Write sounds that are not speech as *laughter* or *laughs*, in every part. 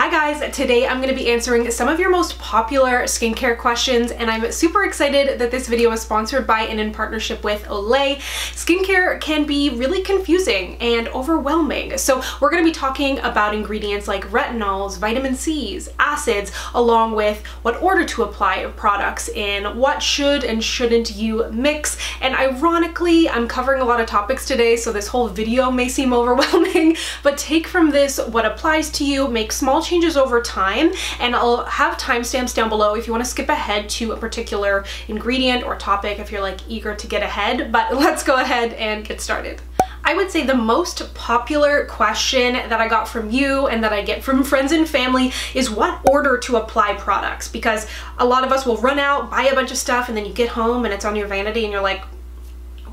Hi guys, today I'm going to be answering some of your most popular skincare questions and I'm super excited that this video is sponsored by and in partnership with Olay. Skincare can be really confusing and overwhelming, so we're going to be talking about ingredients like retinols, vitamin C's, acids, along with what order to apply products in, what should and shouldn't you mix, and ironically I'm covering a lot of topics today so this whole video may seem *laughs* overwhelming, but take from this what applies to you, make small changes over time and I'll have timestamps down below if you want to skip ahead to a particular ingredient or topic if you're like eager to get ahead, but *laughs* let's go ahead and get started. I would say the most popular question that I got from you and that I get from friends and family is what order to apply products because a lot of us will run out, buy a bunch of stuff, and then you get home and it's on your vanity and you're like,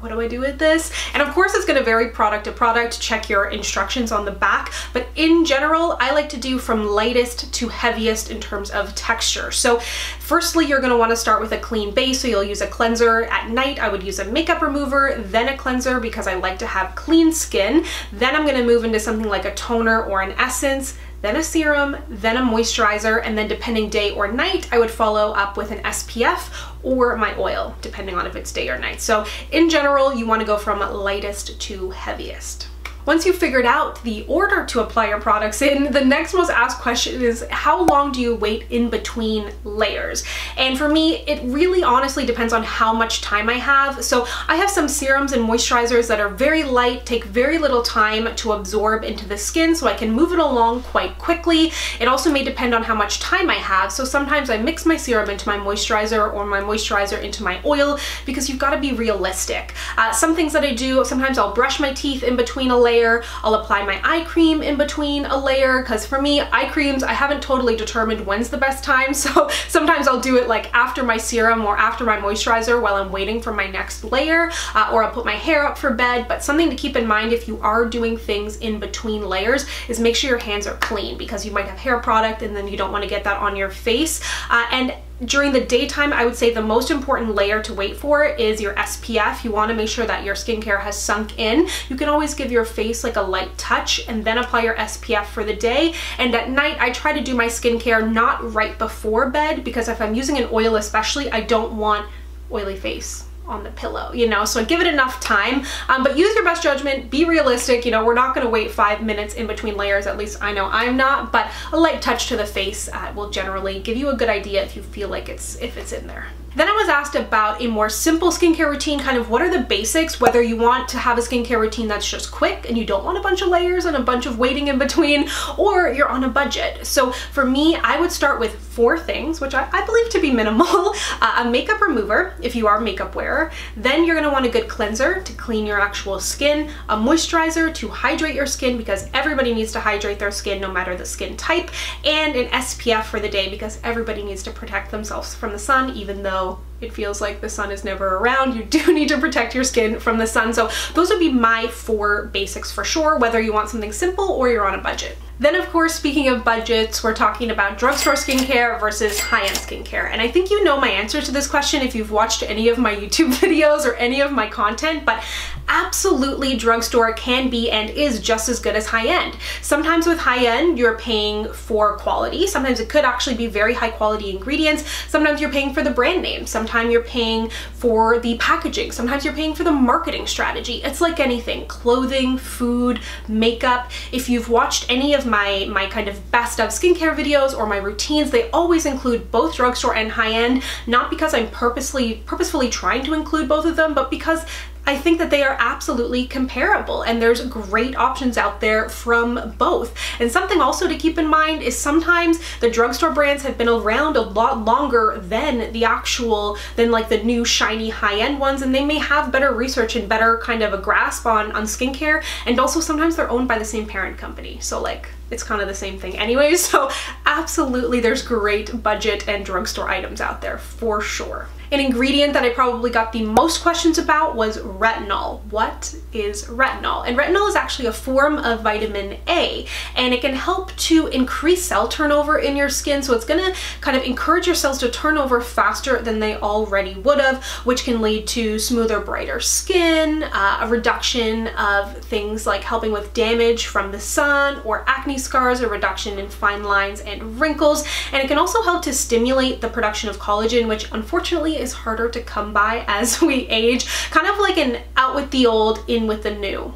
what do I do with this? And of course it's gonna vary product to product, check your instructions on the back, but in general, I like to do from lightest to heaviest in terms of texture. So firstly, you're gonna wanna start with a clean base, so you'll use a cleanser. At night, I would use a makeup remover, then a cleanser because I like to have clean skin. Then I'm gonna move into something like a toner or an essence, then a serum, then a moisturizer, and then depending day or night, I would follow up with an SPF or my oil, depending on if it's day or night. So in general, you wanna go from lightest to heaviest. Once you've figured out the order to apply your products in, the next most asked question is how long do you wait in between layers? And for me, it really honestly depends on how much time I have. So I have some serums and moisturizers that are very light, take very little time to absorb into the skin so I can move it along quite quickly. It also may depend on how much time I have. So sometimes I mix my serum into my moisturizer or my moisturizer into my oil because you've got to be realistic. Uh, some things that I do, sometimes I'll brush my teeth in between a layer layer. I'll apply my eye cream in between a layer because for me, eye creams, I haven't totally determined when's the best time. *laughs* So sometimes I'll do it like after my serum or after my moisturizer while I'm waiting for my next layer uh, or I'll put my hair up for bed. But something to keep in mind if you are doing things in between layers is make sure your hands are clean because you might have hair product and then you don't want to get that on your face. Uh, and during the daytime, I would say the most important layer to wait for is your SPF. You want to make sure that your skincare has sunk in. You can always give your face like a light touch and then apply your SPF for the day. And at night, I try to do my skincare not right before bed because if I'm using an oil especially, I don't want oily face on the pillow, you know, so give it enough time, um, but use your best judgment, be realistic, you know, we're not gonna wait five minutes in between layers, at least I know I'm not, but a light touch to the face uh, will generally give you a good idea if you feel like it's, if it's in there. Then I was asked about a more simple skincare routine, kind of what are the basics, whether you want to have a skincare routine that's just quick and you don't want a bunch of layers and a bunch of waiting in between, *laughs* or you're on a budget. So for me, I would start with four things, which I, I believe to be minimal. *laughs* Uh, a makeup remover, if you are makeup wearer. Then you're gonna want a good cleanser to clean your actual skin, a moisturizer to hydrate your skin because everybody needs to hydrate their skin no matter the skin type, and an SPF for the day because everybody needs to protect themselves from the sun even though so it feels like the sun is never around. You do *laughs* need to protect your skin from the sun. So those would be my four basics for sure, whether you want something simple or you're on a budget. Then of course, speaking of budgets, we're talking about drugstore skincare versus high-end skincare. And I think you know my answer to this question if you've watched any of my *laughs* YouTube videos or any of my content, but absolutely drugstore can be and is just as good as high-end. Sometimes with high-end, you're paying for quality. Sometimes it could actually be very high quality ingredients. Sometimes you're paying for the brand name. Sometimes you're paying for the packaging. Sometimes you're paying for the marketing strategy. It's like anything, clothing, food, makeup. If you've watched any of my, my kind of best of skincare videos or my routines, they always include both drugstore and high-end, not because I'm purposely, purposefully trying to include both of them, but because I think that they are absolutely comparable and there's great options out there from both. And something also to keep in mind is sometimes the drugstore brands have been around a lot longer than the actual, than like the new shiny high-end ones and they may have better research and better kind of a grasp on, on skincare and also sometimes they're owned by the same parent company. So like it's kind of the same thing anyway. *laughs* So absolutely there's great budget and drugstore items out there for sure. An ingredient that I probably got the most questions about was retinol. What is retinol? And retinol is actually a form of vitamin A and it can help to increase cell turnover in your skin. So it's gonna kind of encourage your cells to turn over faster than they already would have, which can lead to smoother, brighter skin, uh, a reduction of things like helping with damage from the sun or acne scars, a reduction in fine lines and wrinkles, and it can also help to stimulate the production of collagen, which unfortunately is harder to come by *laughs* as we age. Kind of like an out with the old, in with the new.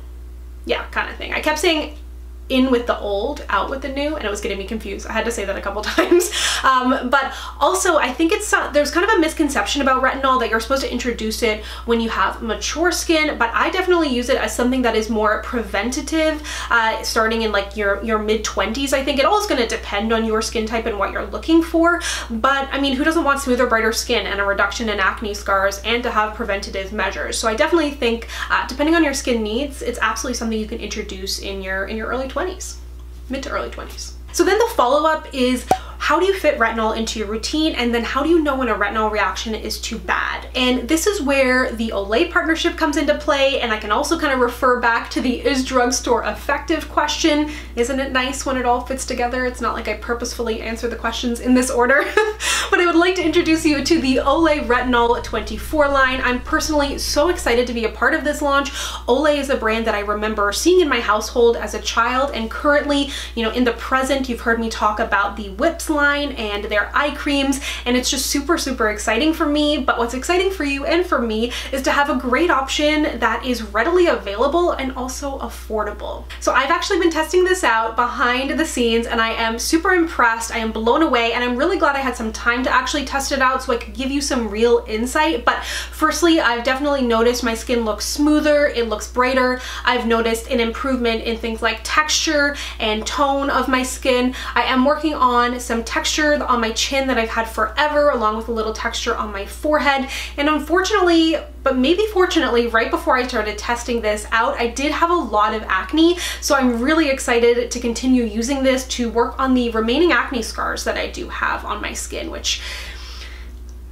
Yeah, kind of thing. I kept saying in with the old, out with the new, and it was getting me confused. I had to say that a couple *laughs* times. Um, but also, I think it's uh, there's kind of a misconception about retinol that you're supposed to introduce it when you have mature skin, but I definitely use it as something that is more preventative, uh, starting in like your, your mid-20s, I think. It all is going to depend on your skin type and what you're looking for, but I mean, who doesn't want smoother, brighter skin and a reduction in acne scars and to have preventative measures? So I definitely think, uh, depending on your skin needs, it's absolutely something you can introduce in your, in your early 20s 20s, mid to early 20s. So then the follow-up is how do you fit retinol into your routine and then how do you know when a retinol reaction is too bad? And this is where the Olay partnership comes into play and I can also kind of refer back to the is drugstore effective question. Isn't it nice when it all fits together? It's not like I purposefully answer the questions in this order, *laughs* but I would like to introduce you to the Olay Retinol 24 line. I'm personally so excited to be a part of this launch. Olay is a brand that I remember seeing in my household as a child and currently, you know, in the present, you've heard me talk about the Whips line and their eye creams and it's just super super exciting for me but what's exciting for you and for me is to have a great option that is readily available and also affordable. So I've actually been testing this out behind the scenes and I am super impressed. I am blown away and I'm really glad I had some time to actually test it out so I could give you some real insight but firstly I've definitely noticed my skin looks smoother, it looks brighter. I've noticed an improvement in things like texture and tone of my skin. I am working on some some texture on my chin that I've had forever, along with a little texture on my forehead. And unfortunately, but maybe fortunately, right before I started testing this out, I did have a lot of acne. So I'm really excited to continue using this to work on the remaining acne scars that I do have on my skin, which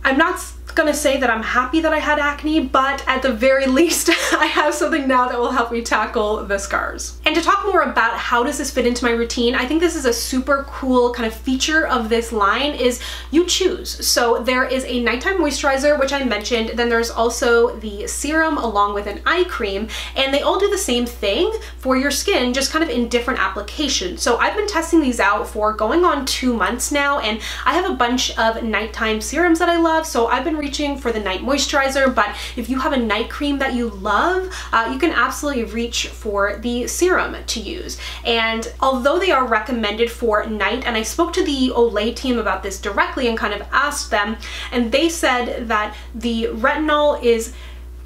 I'm not gonna say that I'm happy that I had acne, but at the very *laughs* least, I have something now that will help me tackle the scars. And to talk more about how does this fit into my routine, I think this is a super cool kind of feature of this line is you choose. So there is a nighttime moisturizer, which I mentioned, then there's also the serum along with an eye cream, and they all do the same thing for your skin, just kind of in different applications. So I've been testing these out for going on two months now, and I have a bunch of nighttime serums that I love, so I've been reaching for the night moisturizer, but if you have a night cream that you love, uh, you can absolutely reach for the serum to use. And although they are recommended for night, and I spoke to the Olay team about this directly and kind of asked them, and they said that the retinol is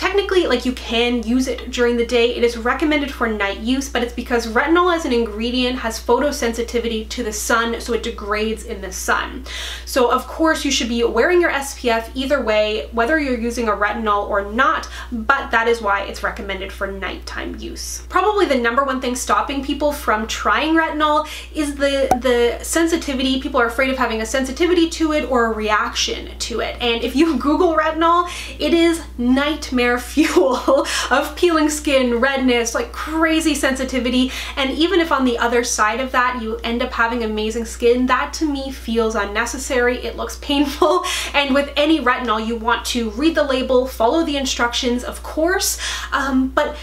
Technically, like you can use it during the day. It is recommended for night use, but it's because retinol as an ingredient has photosensitivity to the sun, so it degrades in the sun. So of course you should be wearing your SPF either way, whether you're using a retinol or not, but that is why it's recommended for nighttime use. Probably the number one thing stopping people from trying retinol is the, the sensitivity. People are afraid of having a sensitivity to it or a reaction to it. And if you *laughs* Google retinol, it is nightmare *laughs* fuel of peeling skin, redness, like crazy sensitivity. And even if on the other side of that you end up having amazing skin, that to me feels unnecessary. It looks painful. *laughs* And with any retinol, you want to read the label, follow the instructions, of course, um, but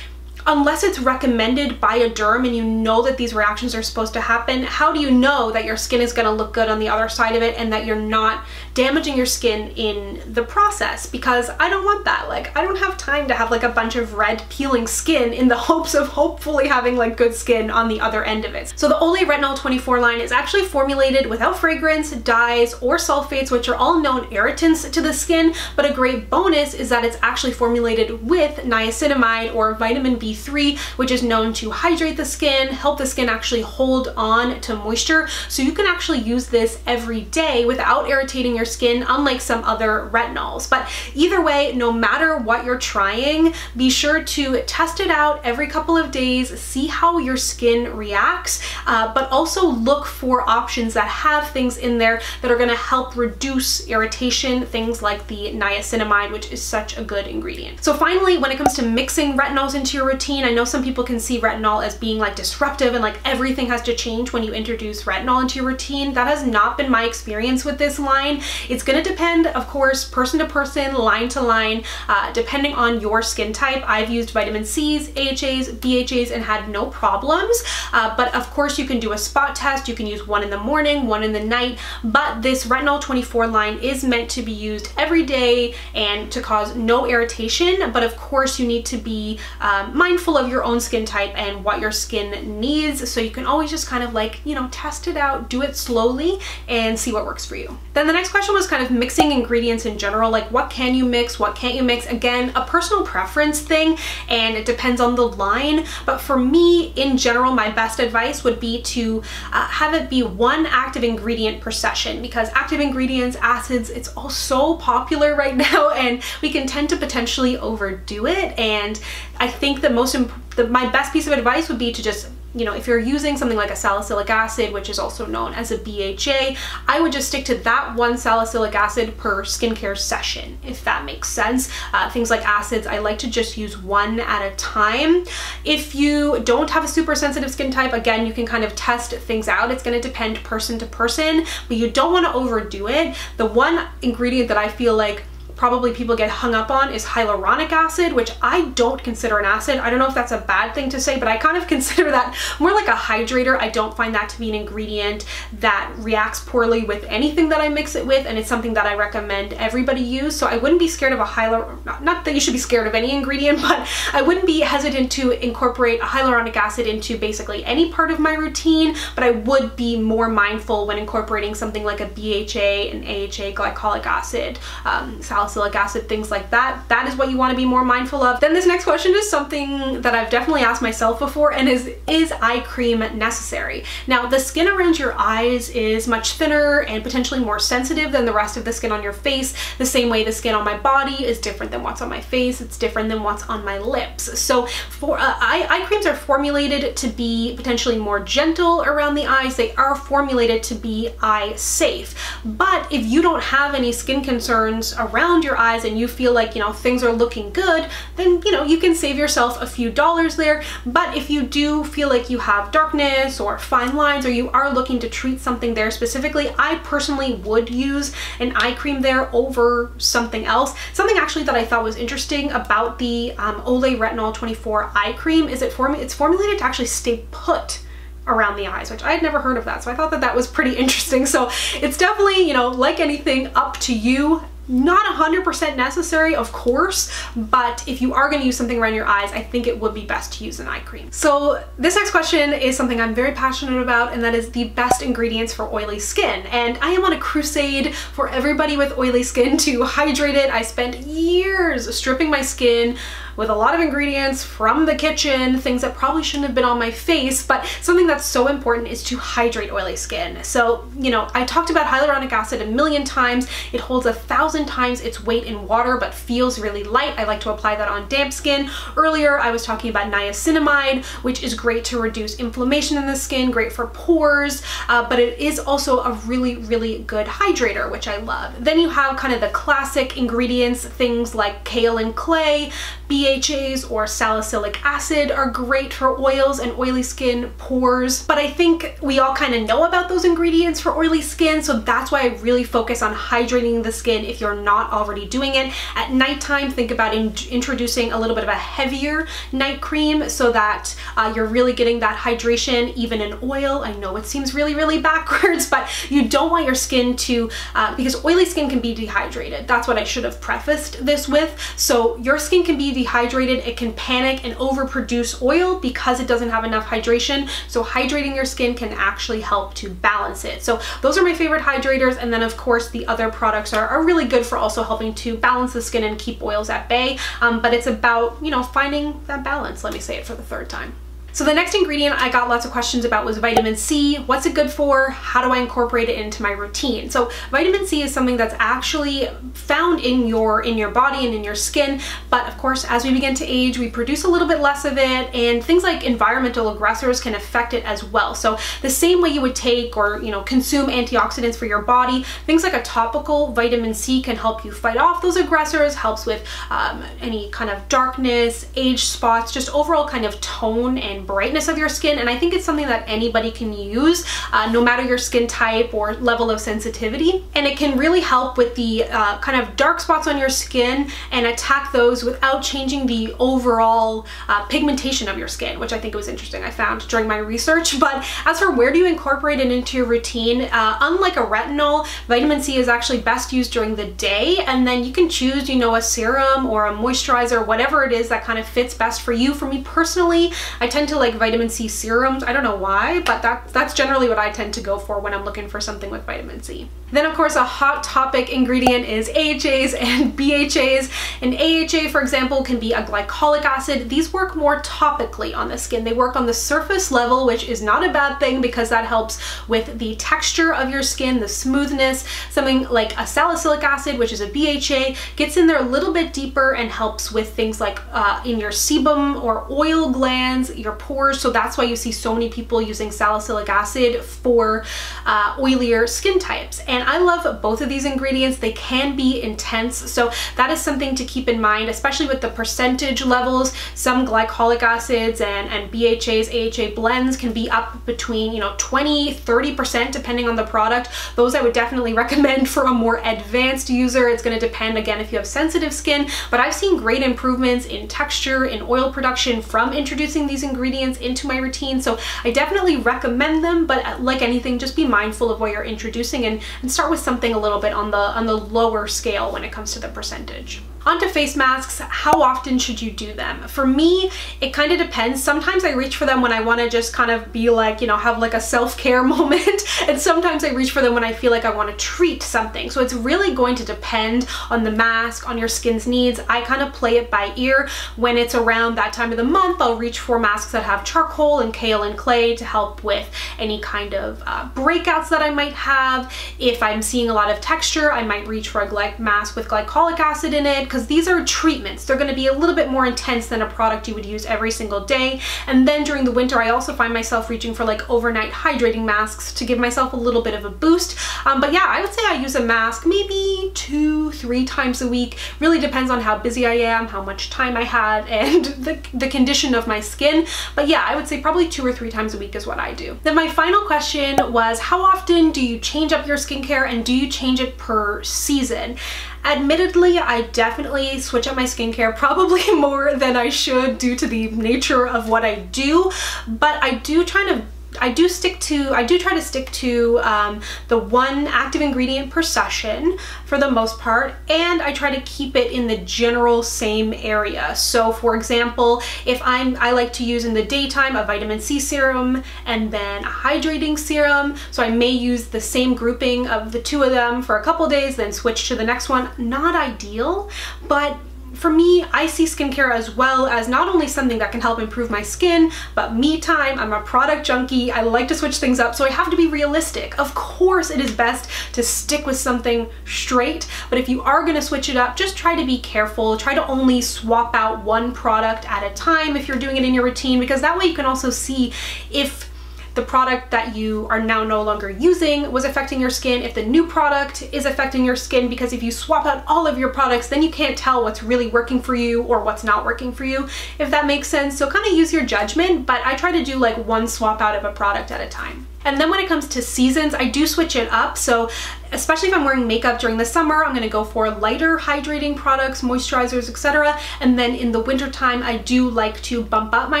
unless it's recommended by a derm and you know that these reactions are supposed to happen, how do you know that your skin is going to look good on the other side of it and that you're not damaging your skin in the process? Because I don't want that. Like, I don't have time to have like a bunch of red peeling skin in the *laughs* hopes of hopefully having like good skin on the other end of it. So the Olay Retinol 24 line is actually formulated without fragrance, dyes, or sulfates, which are all known irritants to the skin, but a great bonus is that it's actually formulated with niacinamide or vitamin B 3 which is known to hydrate the skin, help the skin actually hold on to moisture. So you can actually use this every day without irritating your skin, unlike some other retinols. But either way, no matter what you're trying, be sure to test it out every couple of days, see how your skin reacts, uh, but also look for options that have things in there that are gonna help reduce irritation, things like the niacinamide, which is such a good ingredient. So finally, when it comes to mixing retinols into your routine, routine. I know some people can see retinol as being like disruptive and like everything has to change when you introduce retinol into your routine. That has not been my experience with this line. It's gonna depend, of course, person to person, line to line, uh, depending on your skin type. I've used vitamin C's, AHAs, BHAs, and had no problems. Uh, but of course, you can do a spot test. You can use one in the morning, one in the night. But this retinol 24 line is meant to be used every day and to cause no irritation. But of course, you need to be um, mindful of your own skin type and what your skin needs. So you can always just kind of like, you know, test it out, do it slowly and see what works for you. Then the next question was kind of mixing ingredients in general, like what can you mix, what can't you mix? Again, a personal preference thing and it depends on the line. But for me, in general, my best advice would be to uh, have it be one active ingredient per session because active ingredients, acids, it's all so popular right *laughs* now and we can tend to potentially overdo it. And I think the most, the, my best piece of advice would be to just you know, if you're using something like a salicylic acid, which is also known as a BHA, I would just stick to that one salicylic acid per skincare session, if that makes sense. Uh, things like acids, I like to just use one at a time. If you don't have a super sensitive skin type, again, you can kind of test things out. It's gonna depend person to person, but you don't wanna overdo it. The one ingredient that I feel like probably people get hung up on is hyaluronic acid, which I don't consider an acid. I don't know if that's a bad thing to say, but I kind of *laughs* consider that more like a hydrator. I don't find that to be an ingredient that reacts poorly with anything that I mix it with, and it's something that I recommend everybody use. So I wouldn't be scared of a hyaluronic, not that you should be scared of any ingredient, *laughs* but I wouldn't be hesitant to incorporate hyaluronic acid into basically any part of my routine, but I would be more mindful when incorporating something like a BHA and AHA glycolic acid, um, salicylic acid, things like that. That is what you want to be more mindful of. Then this next question is something that I've definitely asked myself before and is, is eye cream necessary? Now the skin around your eyes is much thinner and potentially more sensitive than the rest of the skin on your face. The same way the skin on my body is different than what's on my face. It's different than what's on my lips. So for uh, eye, eye creams are formulated to be potentially more gentle around the eyes. They are formulated to be eye safe. But if you don't have any skin concerns around around your eyes and you feel like, you know, things are looking good, then, you know, you can save yourself a few dollars there. But if you do feel like you have darkness or fine lines or you are looking to treat something there specifically, I personally would use an eye cream there over something else. Something actually that I thought was interesting about the um, Olay Retinol 24 eye cream is it form it's formulated to actually stay put around the eyes, which I had never heard of that. So I thought that that was pretty *laughs* interesting. So it's definitely, you know, like anything, up to you not 100% necessary, of course, but if you are going to use something around your eyes, I think it would be best to use an eye cream. So this next question is something I'm very passionate about, and that is the best ingredients for oily skin. And I am on a crusade for everybody with oily skin to hydrate it. I spent years stripping my skin with a lot of ingredients from the kitchen, things that probably shouldn't have been on my face, but something that's so important is to hydrate oily skin. So, you know, I talked about hyaluronic acid a million times. It holds a thousand times its weight in water, but feels really light. I like to apply that on damp skin. Earlier, I was talking about niacinamide, which is great to reduce inflammation in the skin, great for pores, uh, but it is also a really, really good hydrator, which I love. Then you have kind of the classic ingredients, things like kaolin clay, BHAs or salicylic acid are great for oils and oily skin pores, but I think we all kind of know about those ingredients for oily skin, so that's why I really focus on hydrating the skin if you're not already doing it. At nighttime, think about in introducing a little bit of a heavier night cream so that uh, you're really getting that hydration even in oil. I know it seems really, really *laughs* backwards, but you don't want your skin to, uh, because oily skin can be dehydrated. That's what I should have prefaced this with. So your skin can be dehydrated, it can panic and overproduce oil because it doesn't have enough hydration. So hydrating your skin can actually help to balance it. So those are my favorite hydrators. And then of course the other products are, are really good for also helping to balance the skin and keep oils at bay. Um, but it's about, you know, finding that balance. Let me say it for the third time. So the next ingredient I got lots of questions about was vitamin C. What's it good for? How do I incorporate it into my routine? So vitamin C is something that's actually found in your in your body and in your skin, but of course as we begin to age we produce a little bit less of it and things like environmental aggressors can affect it as well. So the same way you would take or you know consume antioxidants for your body, things like a topical vitamin C can help you fight off those aggressors, helps with um, any kind of darkness, age spots, just overall kind of tone and brightness of your skin and I think it's something that anybody can use uh, no matter your skin type or level of sensitivity. And it can really help with the uh, kind of dark spots on your skin and attack those without changing the overall uh, pigmentation of your skin which I think was interesting I found during my research. *laughs* But as for where do you incorporate it into your routine uh, unlike a retinol vitamin C is actually best used during the day and then you can choose you know a serum or a moisturizer whatever it is that kind of fits best for you. For me personally I tend to like vitamin C serums. I don't know why, but that, that's generally what I tend to go for when I'm looking for something with vitamin C. Then of course a hot topic ingredient is AHAs and *laughs* BHAs. An AHA for example can be a glycolic acid. These work more topically on the skin. They work on the surface level which is not a bad thing because that helps with the texture of your skin, the smoothness. Something like a salicylic acid which is a BHA gets in there a little bit deeper and helps with things like uh, in your sebum or oil glands, your pores. So that's why you see so many people using salicylic acid for uh, oilier skin types. And I love both of these ingredients. They can be intense. So that is something to keep in mind, especially with the percentage levels. Some glycolic acids and, and BHAs, AHA blends can be up between, you know, 20, 30% depending on the product. Those I would definitely *laughs* recommend for a more advanced user. It's gonna depend again if you have sensitive skin, but I've seen great improvements in texture, in oil production from introducing these ingredients ingredients into my routine. So I definitely recommend them, but uh, like anything, just be mindful of what you're introducing and, and start with something a little bit on the, on the lower scale when it comes to the percentage. Onto face masks, how often should you do them? For me, it kind of depends. Sometimes I reach for them when I want to just kind of be like, you know, have like a self-care *laughs* moment. and sometimes I reach for them when I feel like I want to treat something. So it's really going to depend on the mask, on your skin's needs. I kind of play it by ear. When it's around that time of the month, I'll reach for masks that have charcoal and kaolin clay to help with any kind of uh, breakouts that I might have. If I'm seeing a lot of texture, I might reach for a mask with glycolic acid in it because these are treatments. They're gonna be a little bit more intense than a product you would use every single day. And then during the winter, I also find myself reaching for like overnight hydrating masks to give myself a little bit of a boost. Um, but yeah, I would say I use a mask maybe two, three times a week. Really depends on how busy I am, how much time I have, and *laughs* the, the condition of my skin. But yeah, I would say probably two or three times a week is what I do. Then my final question was, how often do you change up your skincare and do you change it per season? Admittedly, I definitely switch up my skincare *laughs* probably more than I should due to the nature of what I do, but I do try to I do stick to, I do try to stick to um, the one active ingredient per session for the most part, and I try to keep it in the general same area. So for example, if I'm, I like to use in the daytime a vitamin C serum and then a hydrating serum, so I may use the same grouping of the two of them for a couple days, then switch to the next one. Not ideal, but for me, I see skincare as well as not only something that can help improve my skin, but me time. I'm a product junkie. I like to switch things up, so I have to be realistic. Of course, it is best to stick with something straight, but if you are gonna switch it up, just try to be careful. Try to only swap out one product at a time if you're doing it in your routine, because that way you can also see if the product that you are now no longer using was affecting your skin, if the new product is affecting your skin, because if you swap out all of your products, then you can't tell what's really working for you or what's not working for you, if that makes sense. So kind of use your judgment, but I try to do like one swap out of a product at a time. And then when it comes to seasons, I do switch it up. So especially if I'm wearing makeup during the summer, I'm gonna go for lighter hydrating products, moisturizers, etc. And then in the wintertime, I do like to bump up my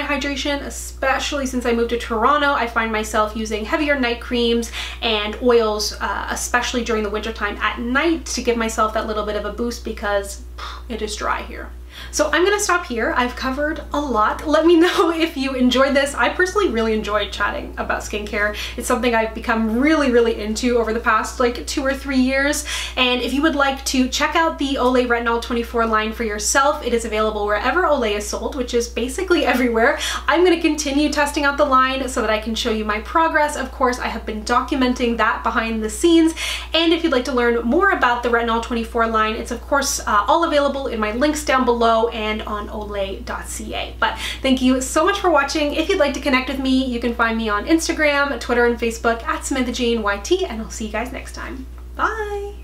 hydration, especially since I moved to Toronto. I find myself using heavier night creams and oils, uh, especially during the wintertime at night to give myself that little bit of a boost because it is dry here. So I'm gonna stop here. I've covered a lot. Let me *laughs* know if you enjoyed this. I personally really enjoy chatting about skincare. It's something I've become really, really into over the past like two or three years. And if you would like to check out the Olay Retinol 24 line for yourself, it is available wherever Olay is sold, which is basically *laughs* everywhere. I'm gonna continue testing out the line so that I can show you my progress. Of course, I have been documenting that behind the scenes. And if you'd like to learn more about the Retinol 24 line, it's of course uh, all available in my links down and on olay.ca. But thank you so much for watching. If you'd like to connect with me, you can find me on Instagram, Twitter, and Facebook at Samantha and I'll see you guys next time. Bye!